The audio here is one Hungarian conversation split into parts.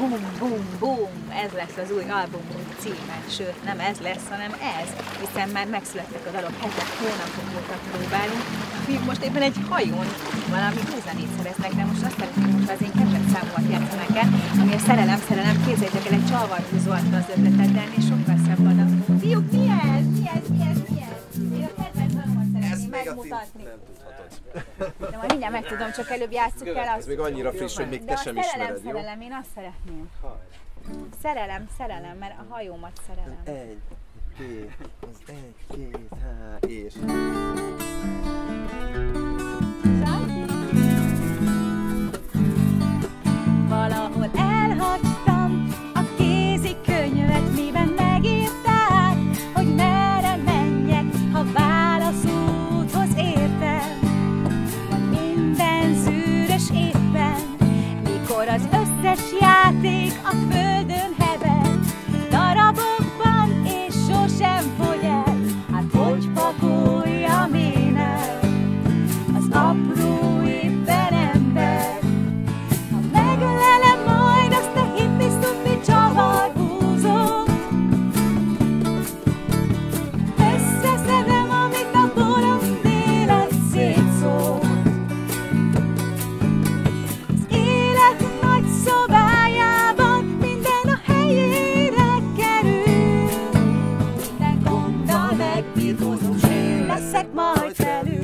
Boom, boom, boom, ez lesz az új albumunk címe, sőt nem ez lesz, hanem ez, hiszen már megszülettek a dalok, hetek, hónapok óta próbálunk. Mi most éppen egy hajón valami zenét szereznek, de most azt szeretném, hogy az én kedvenc számomat játszanak el, ami a szerelem, szerelem, képzeljétek el, egy csalvarhúzó adta az ötletet, de ennél sokkal szebb van. Fiúk, szeretném megmutatni. Nem tudhatod. De majd mindjárt megtudom, csak előbb játsszuk el azt. Ez még annyira friss, hogy még te sem ismered, jó? szerelem, én azt szeretném. Szerelem, szerelem, mert a hajómat szerelem. Egy, két, az egy, két, há, játék a földön én leszek majd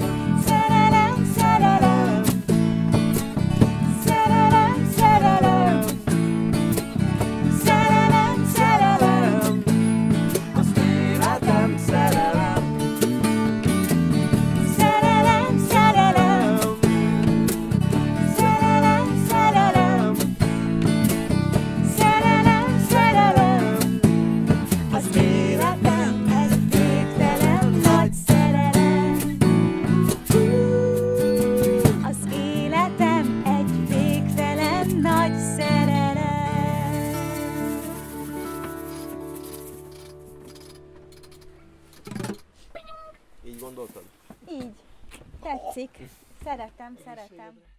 nagy szerelem így gondoltad? Így. Tetszik. Szeretem, szeretem.